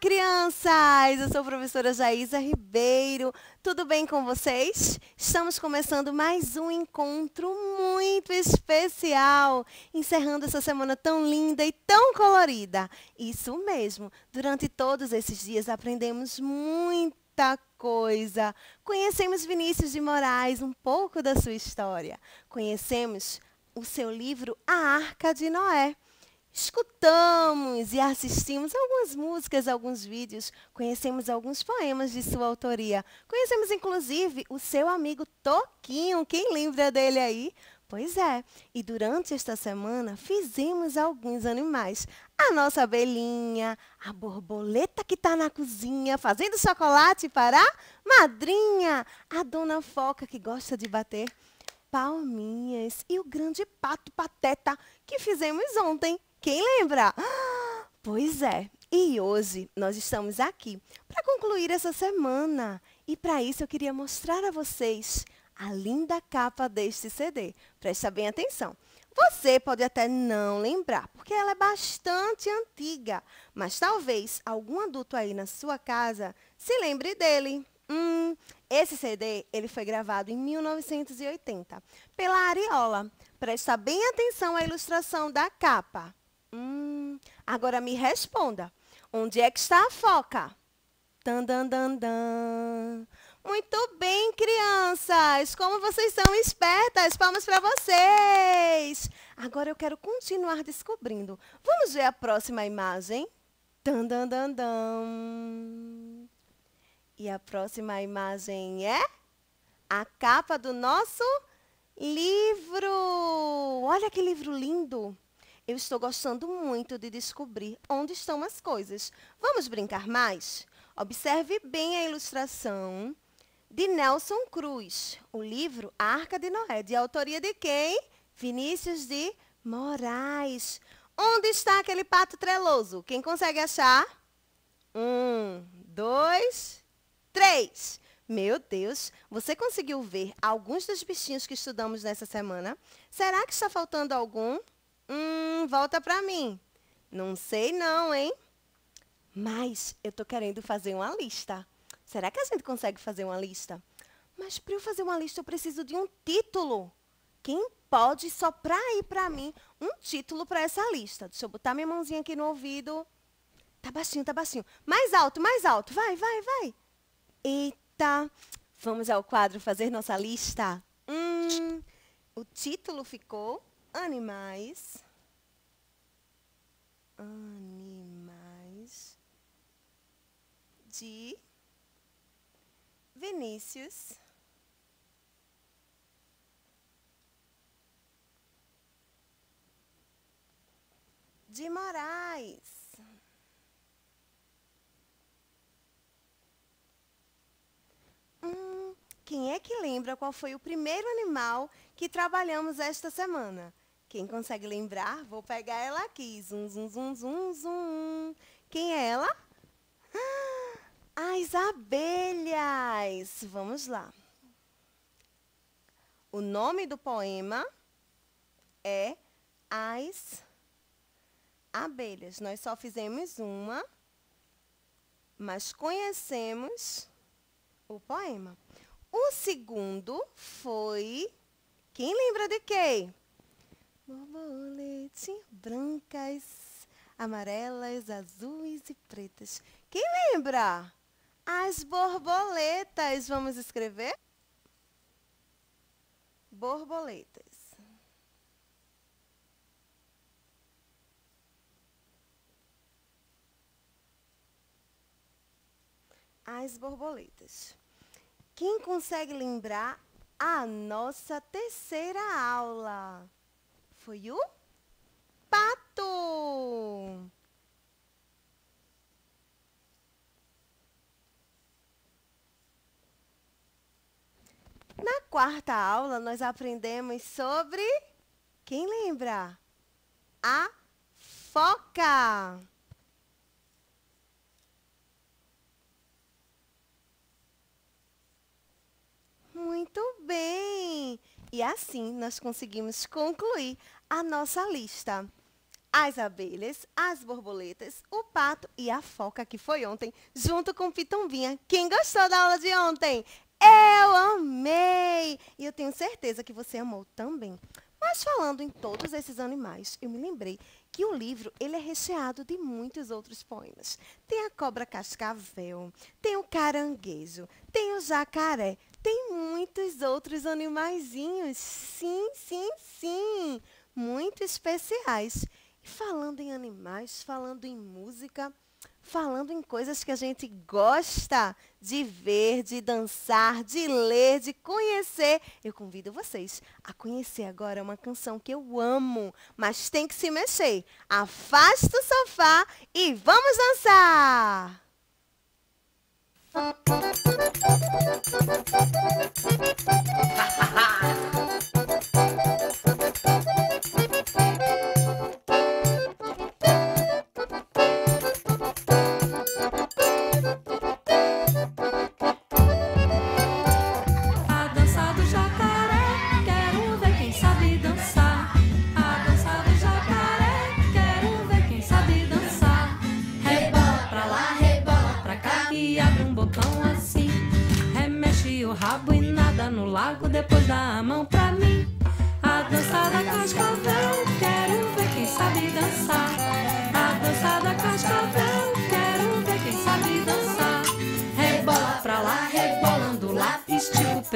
crianças! Eu sou a professora Jaísa Ribeiro. Tudo bem com vocês? Estamos começando mais um encontro muito especial, encerrando essa semana tão linda e tão colorida. Isso mesmo, durante todos esses dias aprendemos muita coisa. Conhecemos Vinícius de Moraes, um pouco da sua história. Conhecemos o seu livro A Arca de Noé escutamos e assistimos algumas músicas, alguns vídeos, conhecemos alguns poemas de sua autoria. Conhecemos, inclusive, o seu amigo Toquinho. Quem lembra dele aí? Pois é, e durante esta semana fizemos alguns animais. A nossa abelhinha, a borboleta que está na cozinha fazendo chocolate para a madrinha, a dona foca que gosta de bater palminhas e o grande pato pateta que fizemos ontem. Quem lembra? Pois é. E hoje nós estamos aqui para concluir essa semana. E para isso eu queria mostrar a vocês a linda capa deste CD. Presta bem atenção. Você pode até não lembrar, porque ela é bastante antiga, mas talvez algum adulto aí na sua casa se lembre dele. Hum, esse CD ele foi gravado em 1980 pela Ariola. Presta bem atenção à ilustração da capa. Hum, agora me responda. Onde é que está a foca? Dan, dan, dan, dan. Muito bem, crianças. Como vocês são espertas. Palmas para vocês. Agora eu quero continuar descobrindo. Vamos ver a próxima imagem? Dan, dan, dan, dan. E a próxima imagem é a capa do nosso livro. Olha que livro lindo. Eu estou gostando muito de descobrir onde estão as coisas. Vamos brincar mais? Observe bem a ilustração de Nelson Cruz. O livro Arca de Noé, de autoria de quem? Vinícius de Moraes. Onde está aquele pato treloso? Quem consegue achar? Um, dois, três. Meu Deus, você conseguiu ver alguns dos bichinhos que estudamos nessa semana? Será que está faltando algum? Hum, volta para mim. Não sei não, hein? Mas eu tô querendo fazer uma lista. Será que a gente consegue fazer uma lista? Mas para eu fazer uma lista eu preciso de um título. Quem pode soprar aí para mim um título para essa lista? Deixa eu botar minha mãozinha aqui no ouvido. Tá baixinho, tá baixinho. Mais alto, mais alto. Vai, vai, vai. Eita. Vamos ao quadro fazer nossa lista. Hum, o título ficou animais, animais de Vinícius de Moraes. Hum, quem é que lembra qual foi o primeiro animal que trabalhamos esta semana? Quem consegue lembrar? Vou pegar ela aqui. Zum, zum, zum, zum, zum. Quem é ela? As abelhas. Vamos lá. O nome do poema é As Abelhas. Nós só fizemos uma, mas conhecemos o poema. O segundo foi. Quem lembra de quem? Borboletinhas brancas, amarelas, azuis e pretas. Quem lembra? As borboletas. Vamos escrever? Borboletas. As borboletas. Quem consegue lembrar a nossa terceira aula? foi o pato. Na quarta aula, nós aprendemos sobre. Quem lembra? A foca. Muito bem! E assim nós conseguimos concluir a nossa lista. as abelhas, as borboletas, o pato e a foca que foi ontem, junto com Pitombinha. Quem gostou da aula de ontem? Eu amei! E eu tenho certeza que você amou também. Mas falando em todos esses animais, eu me lembrei que o livro ele é recheado de muitos outros poemas. Tem a cobra cascavel, tem o caranguejo, tem o jacaré, muitos outros animaizinhos. Sim, sim, sim, muito especiais. E falando em animais, falando em música, falando em coisas que a gente gosta de ver, de dançar, de ler, de conhecer. Eu convido vocês a conhecer agora uma canção que eu amo, mas tem que se mexer. Afasta o sofá e vamos dançar! depois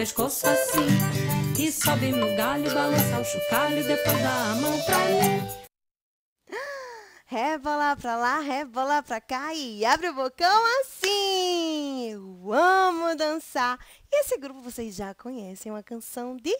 pescoço assim. E sobe no galho, balança o chocalho, depois dá a mão pra mim. Rebola pra lá, rebola pra cá e abre o bocão assim. Eu amo dançar. E esse grupo vocês já conhecem, uma canção de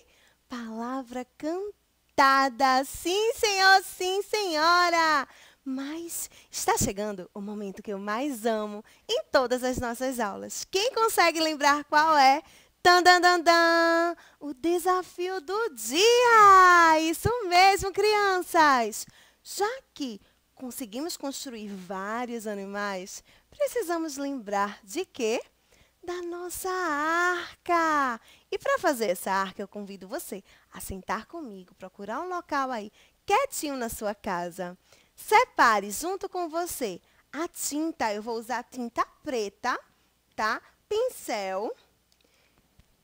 palavra cantada. Sim, senhor, sim, senhora. Mas está chegando o momento que eu mais amo em todas as nossas aulas. Quem consegue lembrar qual é? Dan, dan, dan, dan, o desafio do dia! Isso mesmo, crianças! Já que conseguimos construir vários animais, precisamos lembrar de quê? da nossa arca. E para fazer essa arca, eu convido você a sentar comigo, procurar um local aí, quietinho na sua casa. Separe junto com você a tinta, eu vou usar tinta preta, tá? Pincel.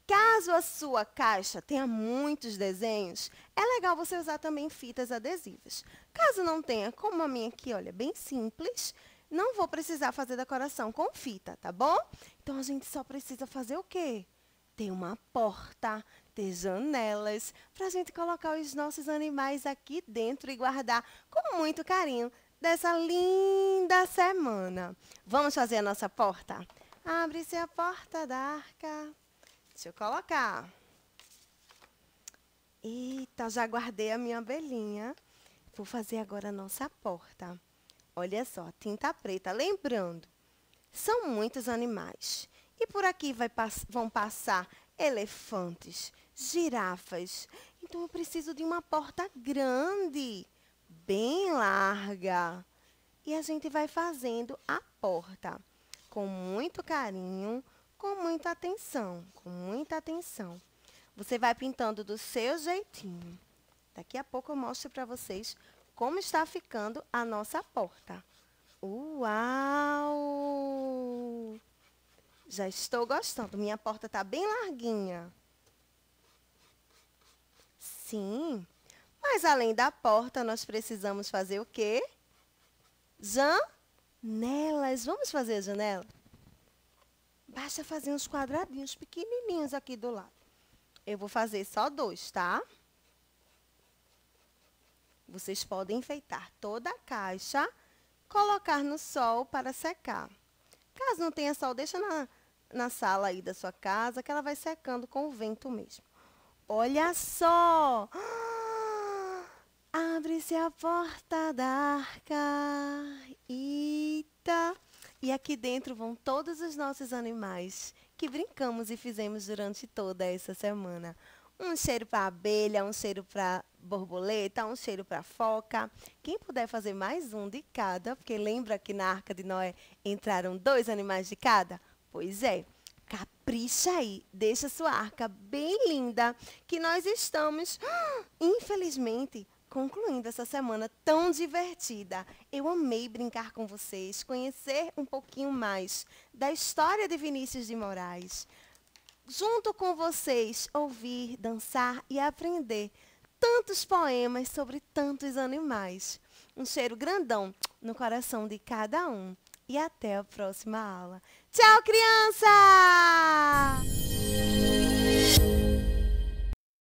Caso a sua caixa tenha muitos desenhos, é legal você usar também fitas adesivas. Caso não tenha, como a minha aqui, olha, bem simples, não vou precisar fazer decoração com fita, tá bom? Então, a gente só precisa fazer o quê? Ter uma porta, ter janelas, para a gente colocar os nossos animais aqui dentro e guardar com muito carinho dessa linda semana. Vamos fazer a nossa porta? Abre-se a porta da arca. Deixa eu colocar. Eita, já guardei a minha abelhinha. Vou fazer agora a nossa porta. Olha só, tinta preta. Lembrando, são muitos animais. E por aqui vai, vão passar elefantes, girafas. Então eu preciso de uma porta grande, bem larga. E a gente vai fazendo a porta com muito carinho, com muita atenção, com muita atenção. Você vai pintando do seu jeitinho. Daqui a pouco eu mostro para vocês como está ficando a nossa porta. Uau! Já estou gostando. Minha porta está bem larguinha. Sim. Mas além da porta, nós precisamos fazer o quê? Janelas. Vamos fazer a janela? Basta fazer uns quadradinhos pequenininhos aqui do lado. Eu vou fazer só dois, tá? Vocês podem enfeitar toda a caixa, colocar no sol para secar. Caso não tenha sol, deixa na, na sala aí da sua casa, que ela vai secando com o vento mesmo. Olha só! Abre-se a porta da arca. Eita! E aqui dentro vão todos os nossos animais que brincamos e fizemos durante toda essa semana. Um cheiro para abelha, um cheiro para borboleta, um cheiro para foca. Quem puder fazer mais um de cada, porque lembra que na Arca de Noé entraram dois animais de cada? Pois é, capricha aí, deixa sua arca bem linda, que nós estamos, infelizmente, concluindo essa semana tão divertida. Eu amei brincar com vocês, conhecer um pouquinho mais da história de Vinícius de Moraes. Junto com vocês, ouvir, dançar e aprender tantos poemas sobre tantos animais. Um cheiro grandão no coração de cada um. E até a próxima aula. Tchau, criança!